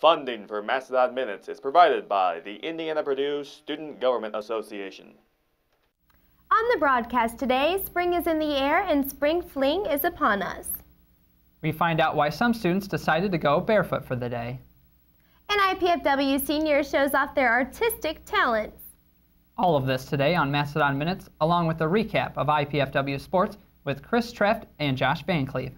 Funding for Mastodon Minutes is provided by the Indiana Purdue Student Government Association. On the broadcast today, spring is in the air and spring fling is upon us. We find out why some students decided to go barefoot for the day. And IPFW senior shows off their artistic talents. All of this today on Mastodon Minutes, along with a recap of IPFW sports with Chris Treft and Josh VanCleave.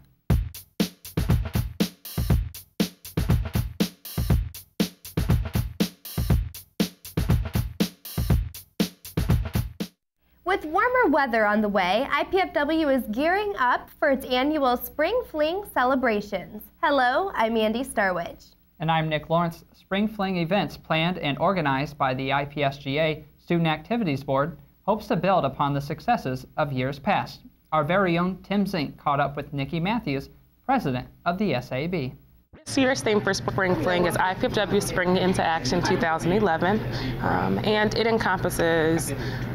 Weather on the way, IPFW is gearing up for its annual Spring Fling celebrations. Hello, I'm Andee Starewich. And I'm Nick Lawrence. Spring Fling events planned and organized by the IPSGA Student Activities Board hopes to build upon the successes of years past. Our very own Tim Zink caught up with Nikki Matthews, president of the SAB. Year's theme for Spring Fling is IPFW Spring into Action 2011, um, and it encompasses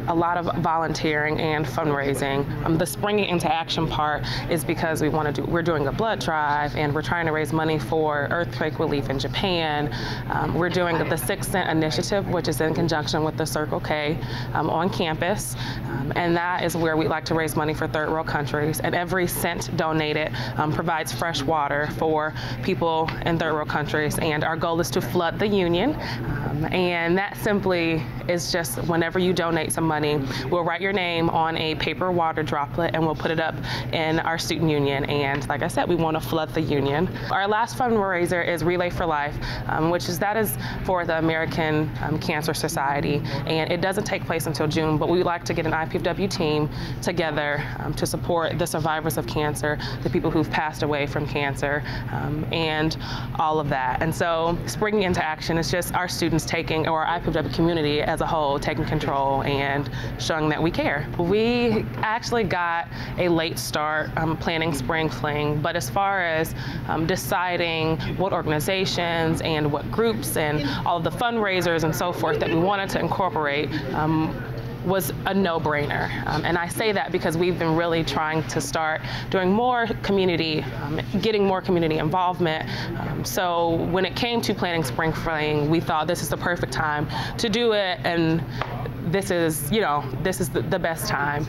a lot of volunteering and fundraising. Um, the Spring into action part is because we want to do, we're doing a blood drive and we're trying to raise money for earthquake relief in Japan. Um, we're doing the Six Cent Initiative, which is in conjunction with the Circle K um, on campus, um, and that is where we like to raise money for third world countries. And every cent donated um, provides fresh water for people in third world countries. And our goal is to flood the union, um, and that simply is just whenever you donate some money we'll write your name on a paper water droplet and we'll put it up in our student union. And like I said, we want to flood the union. Our last fundraiser is Relay for Life, um, which is that is for the American um, Cancer Society. And it doesn't take place until June, but we like to get an IPFW team together um, to support the survivors of cancer, the people who've passed away from cancer, um, and all of that. And so springing into action is just our students taking, or our IPFW community as a whole, taking control and showing that we care. We actually got a late start um, planning Spring Fling, but as far as um, deciding what organizations and what groups and all of the fundraisers and so forth that we wanted to incorporate, um, was a no-brainer. Um, and I say that because we've been really trying to start doing more community, um, getting more community involvement. Um, so when it came to planning Spring Fling, we thought this is the perfect time to do it and this is, you know, this is the, the best time.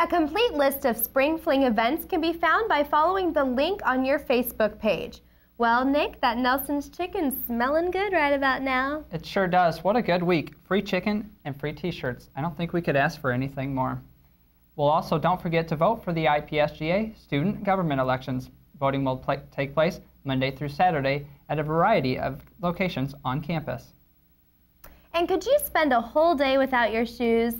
A complete list of Spring Fling events can be found by following the link on your Facebook page. Well, Nick, that Nelson's chicken's smelling good right about now. It sure does. What a good week. Free chicken and free t-shirts. I don't think we could ask for anything more. Well, also don't forget to vote for the IPSGA student government elections. Voting will take place Monday through Saturday at a variety of locations on campus. And could you spend a whole day without your shoes?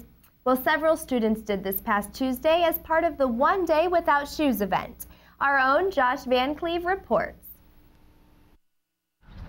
Well, several students did this past Tuesday as part of the One Day Without Shoes event. Our own Josh VanCleave reports.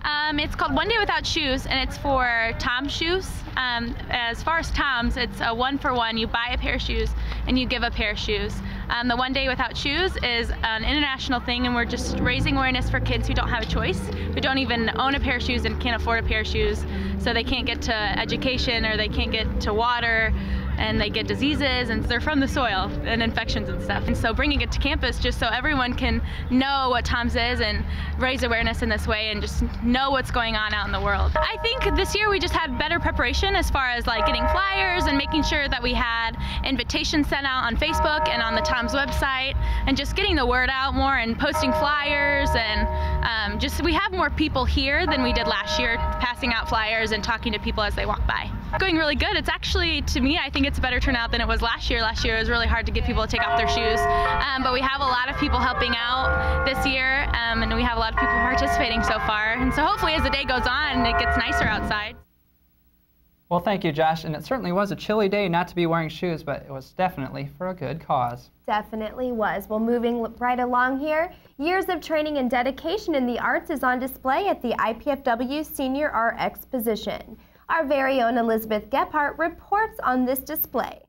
Um, it's called One Day Without Shoes, and it's for TOMS shoes. Um, as far as TOMS, it's a one for one. You buy a pair of shoes and you give a pair of shoes. Um, the One Day Without Shoes is an international thing, and we're just raising awareness for kids who don't have a choice, who don't even own a pair of shoes and can't afford a pair of shoes, so they can't get to education or they can't get to water and they get diseases and they're from the soil and infections and stuff. And so bringing it to campus just so everyone can know what TOMS is and raise awareness in this way and just know what's going on out in the world. I think this year we just had better preparation as far as like getting flyers and making sure that we had invitations sent out on Facebook and on the TOMS website and just getting the word out more and posting flyers and um, just we have more people here than we did last year passing out flyers and talking to people as they walk by. Going really good. It's actually, to me, I think it's a better turnout than it was last year. Last year it was really hard to get people to take off their shoes, um, but we have a lot of people helping out this year, um, and we have a lot of people participating so far. And so hopefully as the day goes on, it gets nicer outside. Well, thank you, Josh. And it certainly was a chilly day not to be wearing shoes, but it was definitely for a good cause. Definitely was. Well, moving right along here, years of training and dedication in the arts is on display at the IPFW Senior Art Exposition. Our very own Elizabeth Gephardt reports on this display.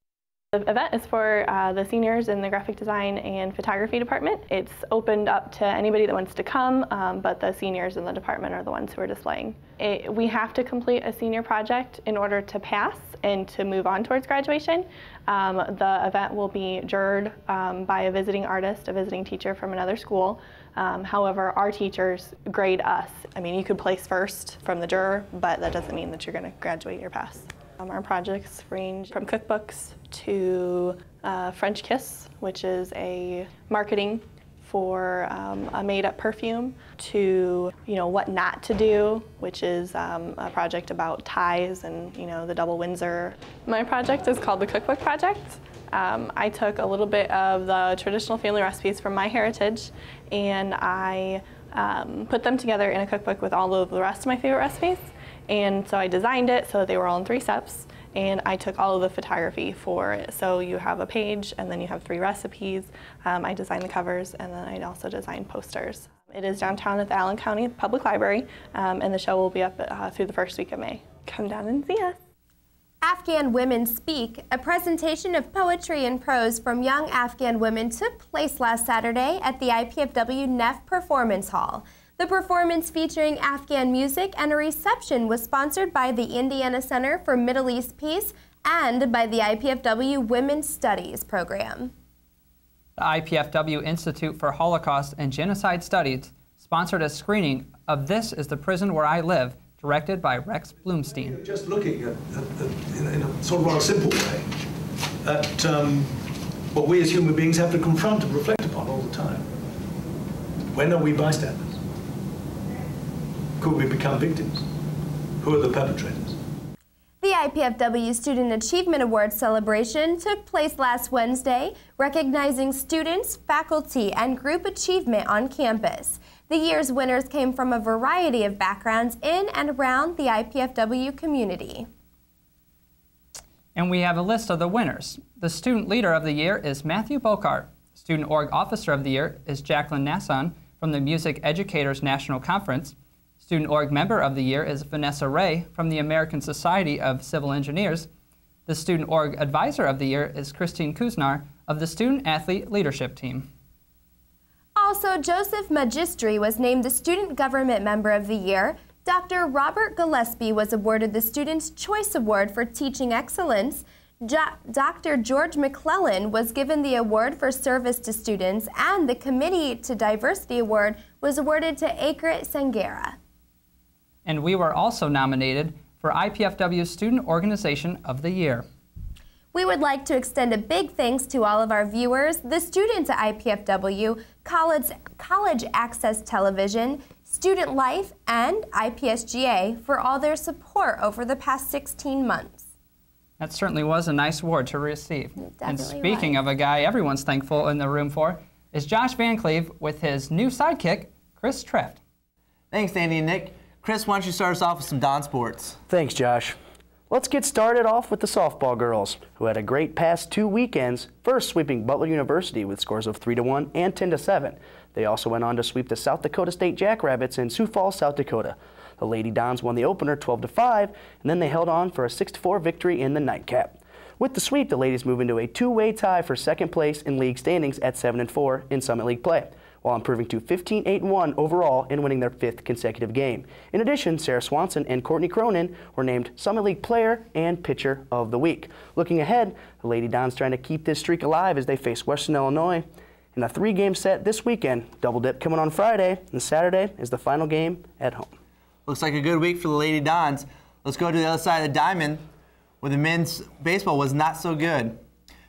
The event is for uh, the seniors in the graphic design and photography department. It's opened up to anybody that wants to come, um, but the seniors in the department are the ones who are displaying. It, we have to complete a senior project in order to pass and to move on towards graduation. Um, the event will be judged um, by a visiting artist, a visiting teacher from another school. Um, however, our teachers grade us. I mean, you could place first from the juror, but that doesn't mean that you're going to graduate or pass. Um, our projects range from cookbooks to uh, French Kiss, which is a marketing for um, a made-up perfume, to you know what not to do, which is um, a project about ties and you know the double Windsor. My project is called the Cookbook Project. Um, I took a little bit of the traditional family recipes from my heritage, and I um, put them together in a cookbook with all of the rest of my favorite recipes. And so I designed it so that they were all in three steps and I took all of the photography for it. So you have a page and then you have three recipes. Um, I designed the covers and then I also designed posters. It is downtown at the Allen County Public Library um, and the show will be up uh, through the first week of May. Come down and see us. Afghan Women Speak, a presentation of poetry and prose from young Afghan women took place last Saturday at the IPFW Neff Performance Hall. The performance featuring Afghan music and a reception was sponsored by the Indiana Center for Middle East Peace and by the IPFW Women's Studies program. The IPFW Institute for Holocaust and Genocide Studies sponsored a screening of This is the Prison Where I Live, directed by Rex Bloomstein. Just looking at, at, at in, a, in, a, sort of rather simple way at um, what we as human beings have to confront and reflect upon all the time. When are we bystanders? Could we become victims? Who are the perpetrators? The IPFW Student Achievement Award celebration took place last Wednesday, recognizing students, faculty, and group achievement on campus. The year's winners came from a variety of backgrounds in and around the IPFW community. And we have a list of the winners. The Student Leader of the Year is Matthew Bokart. Student Org Officer of the Year is Jacqueline Nasson from the Music Educators National Conference. Student Org Member of the Year is Vanessa Ray from the American Society of Civil Engineers. The Student Org Advisor of the Year is Christine Kuznar of the Student Athlete Leadership Team. Also, Joseph Magistri was named the Student Government Member of the Year. Dr. Robert Gillespie was awarded the Student's Choice Award for Teaching Excellence. Jo Dr. George McClellan was given the award for service to students, and the Committee to Diversity Award was awarded to Akrit Sangera and we were also nominated for IPFW Student Organization of the Year. We would like to extend a big thanks to all of our viewers, the students at IPFW, College, College Access Television, Student Life, and IPSGA for all their support over the past 16 months. That certainly was a nice award to receive. and speaking was. of a guy everyone's thankful in the room for, is Josh VanCleave with his new sidekick, Chris Treft. Thanks, Andee and Nick. Chris, why don't you start us off with some Don sports? Thanks, Josh. Let's get started off with the softball girls, who had a great past two weekends, first sweeping Butler University with scores of 3 to 1 and 10 to 7. They also went on to sweep the South Dakota State Jackrabbits in Sioux Falls, South Dakota. The Lady Dons won the opener 12 to 5, and then they held on for a 6 to 4 victory in the nightcap. With the sweep, the ladies move into a two-way tie for second place in league standings at 7 and 4 in Summit League play while improving to 15-8-1 overall and winning their fifth consecutive game. In addition, Sarah Swanson and Courtney Cronin were named Summit League Player and Pitcher of the Week. Looking ahead, the Lady Dons trying to keep this streak alive as they face Western Illinois in a three-game set this weekend. Double dip coming on Friday, and Saturday is the final game at home. Looks like a good week for the Lady Dons. Let's go to the other side of the diamond, where the men's baseball was not so good.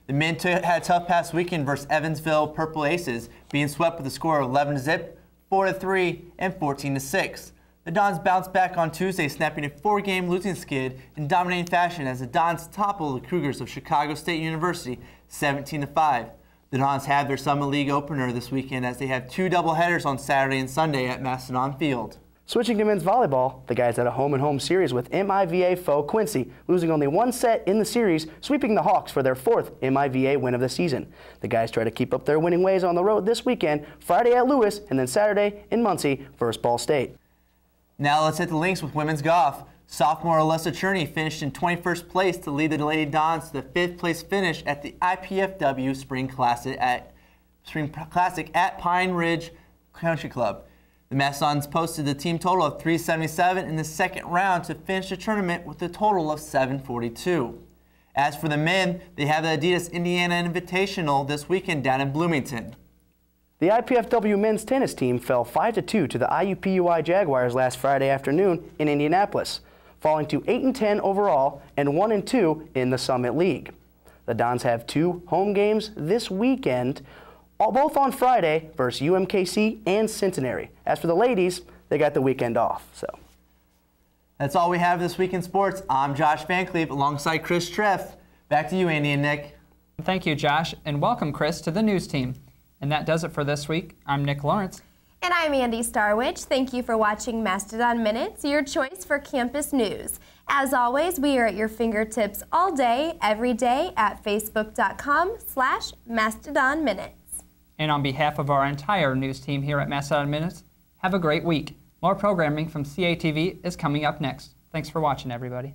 The men had a tough past weekend versus Evansville Purple Aces, being swept with a score of 11 zip, 4 3, and 14 6. The Dons bounced back on Tuesday, snapping a four-game losing skid in dominating fashion as the Dons toppled the Cougars of Chicago State University 17 5. The Dons have their Summit League opener this weekend as they have two doubleheaders on Saturday and Sunday at Mastodon Field. Switching to men's volleyball, the guys had a home and home series with MIVA foe Quincy, losing only one set in the series, sweeping the Hawks for their fourth MIVA win of the season. The guys try to keep up their winning ways on the road this weekend, Friday at Lewis, and then Saturday in Muncie versus Ball State. Now let's hit the links with women's golf. Sophomore Alyssa Cherney finished in 21st place to lead the Lady Dons to the fifth place finish at the IPFW Spring Classic at Spring Classic at Pine Ridge Country Club. The Mastodons posted a team total of 377 in the second round to finish the tournament with a total of 742. As for the men, they have the Adidas Indiana Invitational this weekend down in Bloomington. The IPFW men's tennis team fell 5-2 to the IUPUI Jaguars last Friday afternoon in Indianapolis, falling to 8-10 overall and 1-2 in the Summit League. The Dons have two home games this weekend, all- both on Friday versus UMKC and Centenary. As for the ladies, they got the weekend off. So. That's all we have this week in sports. I'm Josh VanCleave alongside Chris Treft. Back to you, Andee and Nick. Thank you, Josh, and welcome, Chris, to the news team. And that does it for this week. I'm Nick Lawrence. And I'm Andee Starewich. Thank you for watching Mastodon Minutes, your choice for campus news. As always, we are at your fingertips all day, every day at facebook.com slash Mastodon Minutes. And on behalf of our entire news team here at Mastodon Minutes, have a great week. More programming from CATV is coming up next. Thanks for watching, everybody.